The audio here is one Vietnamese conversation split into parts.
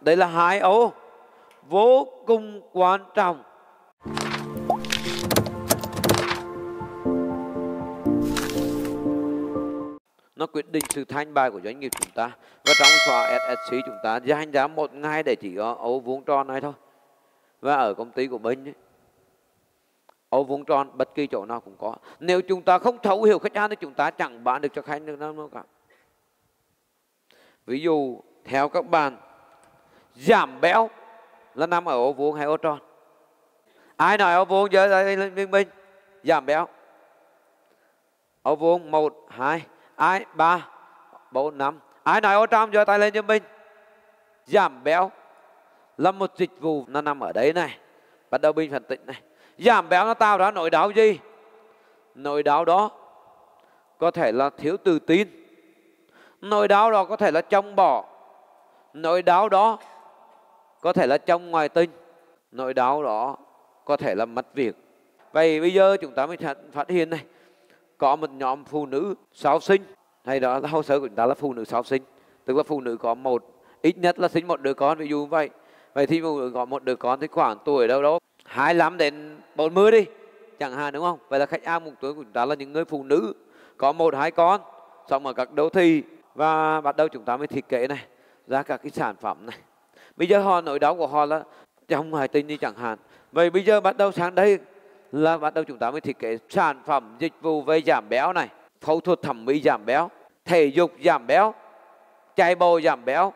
Đấy là hai ô vô cùng quan trọng. Nó quyết định sự thành bại của doanh nghiệp chúng ta. Và trong khóa SSC chúng ta dành ra một ngày để chỉ có ô vuông tròn này thôi. Và ở công ty của mình ấy, ô vuông tròn bất kỳ chỗ nào cũng có. Nếu chúng ta không thấu hiểu khách hàng thì chúng ta chẳng bán được cho khách được đâu cả. Ví dụ theo các bạn giảm béo là nằm ở ô vuông hay ô tròn? Ai nói ô vuông giờ đây liên minh? Giảm béo. Ô vuông một, hai, ai? Ba, bốn, năm. Ai nói ô tròn giờ tay lên cho mình giảm béo là một dịch vụ nó nằm ở đấy này, bắt đầu bình phân tích này. Giảm béo nó tạo ra nỗi đau gì? Nỗi đau đó có thể là thiếu tự tin. Nỗi đau đó có thể là trong bỏ. Nỗi đau đó có thể là trong ngoài tinh, nỗi đau đó có thể là mất việc. Vậy bây giờ chúng ta mới phát hiện này, có một nhóm phụ nữ sau sinh, hay đó là hồ sơ của chúng ta là phụ nữ sau sinh, tức là phụ nữ có một, ít nhất là sinh một đứa con, ví dụ như vậy. Vậy thì phụ nữ có một đứa con thì khoảng tuổi đâu đó 25 đến 40 đi, chẳng hạn, đúng không? Vậy là khách hàng mục tuổi của chúng ta là những người phụ nữ, có một, hai con, xong ở các đô thị. Và bắt đầu chúng ta mới thiết kế này, ra các cái sản phẩm này bây giờ họ, nỗi đau của họ là trong ngoài tinh đi chẳng hạn. Vậy bây giờ bắt đầu sang đây là bắt đầu chúng ta mới thiết kế sản phẩm dịch vụ về giảm béo này. Phẫu thuật thẩm mỹ giảm béo, thể dục giảm béo, chạy bộ giảm béo,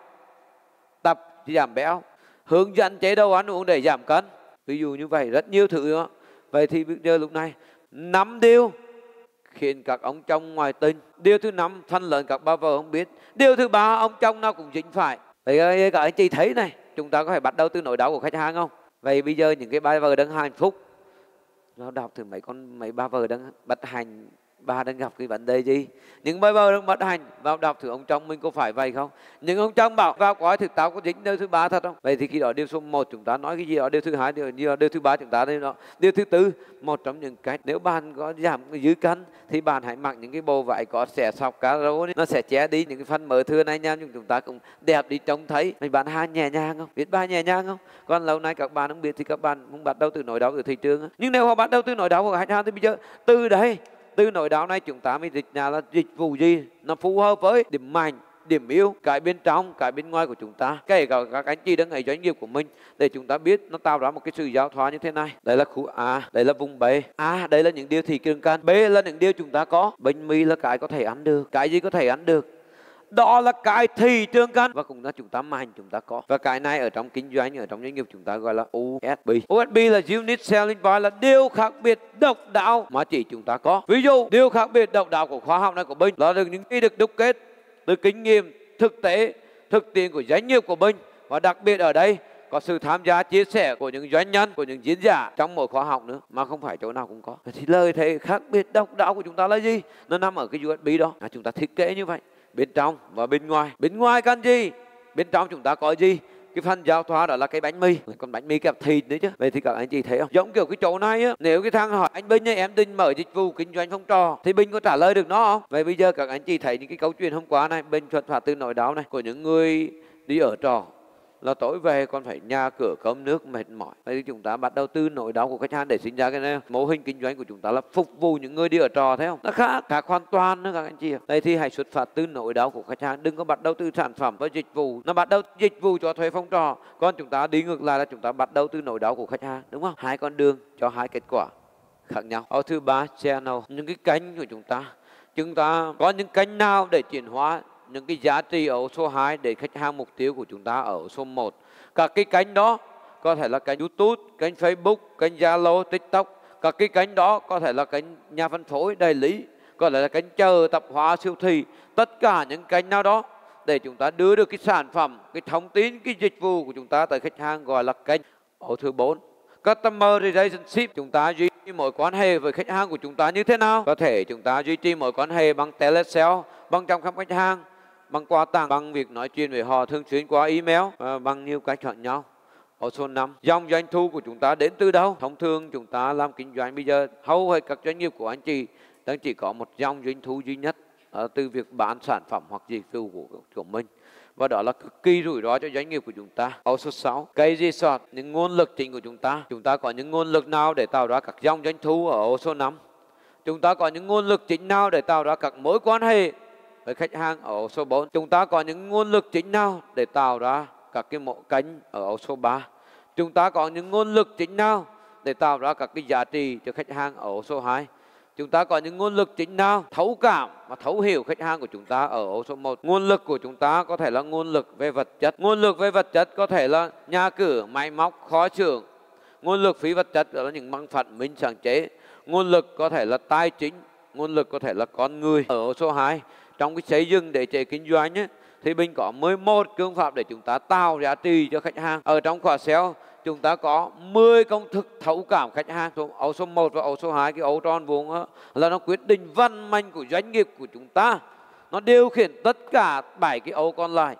tập giảm béo, hướng dẫn chế độ ăn uống để giảm cân. Ví dụ như vậy, rất nhiều thứ đó. vậy thì bây giờ lúc này, năm điều khiến các ông chồng ngoài tình. Điều thứ năm, phần lớn các bà vợ không biết. Điều thứ ba, ông chồng nào cũng dính phải vậy các anh chị thấy này? Chúng ta có phải bắt đầu từ nỗi đau của khách hàng không? Vậy bây giờ những cái bài vợ đang hạnh phúc, nó đọc thử mấy con, mấy ba vợ đang bất hành bà đang gặp cái vấn đề gì? Những bà vợ đang bất hành vào đọc thử ông trong mình có phải vậy không? Những ông trong bảo, vào cõi thực tao có dính điều thứ ba thật không? Vậy thì khi đó điều số một chúng ta nói cái gì đó, điều thứ hai, điều gì điều thứ ba chúng ta đây đó. Điều thứ tư, một trong những cách, nếu bạn có giảm dưới cân thì bạn hãy mặc những cái bộ vải có xẻ sọc cá rô nó sẽ che đi những cái phân mỡ thưa này nha, nhưng chúng ta cũng đẹp đi trông thấy. Mình bán hai nhẹ nhàng không? Biết ba nhẹ nhàng không? Còn lâu nay các bạn không biết thì các bạn cũng bắt đầu từ nỗi đau từ thị trường nhưng nếu họ bắt đầu từ nỗi đau của khách hàng thì bây giờ, từ đấy từ nỗi đau này chúng ta mới dịch ra là dịch vụ gì? Nó phù hợp với điểm mạnh, điểm yếu, cái bên trong, cái bên ngoài của chúng ta. Kể cả các anh chị đang ở doanh nghiệp của mình, để chúng ta biết nó tạo ra một cái sự giao thoa như thế này. Đây là khu A, đây là vùng B. A, đây là những điều thị trường cần. B là những điều chúng ta có. Bánh mì là cái có thể ăn được. Cái gì có thể ăn được? Đó là cái thị trường cần và cũng là chúng ta mạnh chúng ta có. Và cái này ở trong kinh doanh ở trong doanh nghiệp chúng ta gọi là USB USB là unit selling price là điều khác biệt độc đáo. Mà chỉ chúng ta có. Ví dụ điều khác biệt độc đáo của khóa học này của mình là được những cái được đúc kết từ kinh nghiệm thực tế thực tiễn của doanh nghiệp của mình và đặc biệt ở đây có sự tham gia chia sẻ của những doanh nhân của những diễn giả trong mỗi khóa học nữa mà không phải chỗ nào cũng có. Thì lời thầy khác biệt độc đáo của chúng ta là gì? Nó nằm ở cái USB đó. À, chúng ta thiết kế như vậy bên trong và bên ngoài. Bên ngoài cần gì? Bên trong chúng ta có gì? Cái phần giao thoa đó là cái bánh mì. Còn bánh mì kẹp thịt nữa chứ. Vậy thì các anh chị thấy không? Giống kiểu cái chỗ này á, nếu cái thằng hỏi, anh Bình ơi, em định mở dịch vụ kinh doanh phong trò thì Bình có trả lời được nó không? Vậy bây giờ các anh chị thấy những cái câu chuyện hôm qua này, Bình thuật phát từ nỗi đau này của những người đi ở trò là tối về còn phải nhà cửa, cơm nước, mệt mỏi. Vậy chúng ta bắt đầu từ nỗi đau của khách hàng để sinh ra cái này. Mô hình kinh doanh của chúng ta là phục vụ những người đi ở trò thấy không? Nó khác khác hoàn toàn nữa các anh chị đây thì hãy xuất phát từ nỗi đau của khách hàng, đừng có bắt đầu từ sản phẩm và dịch vụ. Nó bắt đầu dịch vụ cho thuê phong trò còn chúng ta đi ngược lại là chúng ta bắt đầu từ nỗi đau của khách hàng, đúng không? Hai con đường cho hai kết quả khác nhau. Ở thứ ba, channel. Những cái kênh của chúng ta. Chúng ta có những kênh nào để chuyển hóa những cái giá trị ở số 2 để khách hàng mục tiêu của chúng ta ở số 1. Các cái kênh đó có thể là kênh YouTube, kênh Facebook, kênh Zalo, TikTok. Các cái kênh đó có thể là kênh nhà phân phối, đại lý, có thể là kênh chờ, tập hóa, siêu thị. Tất cả những kênh nào đó để chúng ta đưa được cái sản phẩm, cái thông tin, cái dịch vụ của chúng ta tới khách hàng gọi là kênh. Ở thứ 4, Customer Relationship chúng ta duy trì mối quan hệ với khách hàng của chúng ta như thế nào? Có thể chúng ta duy trì mối quan hệ bằng telesale, bằng trong khám khách hàng, bằng quà tặng, bằng việc nói chuyện với họ thường xuyên qua email, và bằng nhiều cách khác nhau. Ở số 5, dòng doanh thu của chúng ta đến từ đâu? Thông thường chúng ta làm kinh doanh bây giờ hầu hết các doanh nghiệp của anh chị đang chỉ có một dòng doanh thu duy nhất ờ, từ việc bán sản phẩm hoặc dịch vụ của, của mình và đó là cực kỳ rủi ro cho doanh nghiệp của chúng ta. Ô số 6, cây resort, những nguồn lực chính của chúng ta. Chúng ta có những nguồn lực nào để tạo ra các dòng doanh thu ở ô số 5? Chúng ta có những nguồn lực chính nào để tạo ra các mối quan hệ với khách hàng ở ô số 4? Chúng ta có những nguồn lực chính nào để tạo ra các cái mộ cánh ở ô số 3? Chúng ta có những nguồn lực chính nào để tạo ra các cái giá trị cho khách hàng ở ô số 2? Chúng ta có những nguồn lực chính nào thấu cảm và thấu hiểu khách hàng của chúng ta ở ô số 1. Nguồn lực của chúng ta có thể là nguồn lực về vật chất. Nguồn lực về vật chất có thể là nhà cửa, máy móc, kho xưởng. Nguồn lực phí vật chất đó là những băng phận minh sáng chế. Nguồn lực có thể là tài chính, nguồn lực có thể là con người. Ở ô số 2, trong cái xây dựng để chế kinh doanh ấy, thì mình có 11 phương pháp để chúng ta tạo giá trị cho khách hàng. Ở trong khóa sale chúng ta có 10 công thức thấu cảm khách hàng. Ấu số 1 và ấu số 2 cái ấu tròn vuông là nó quyết định văn minh của doanh nghiệp của chúng ta. Nó điều khiển tất cả bảy cái ấu còn lại.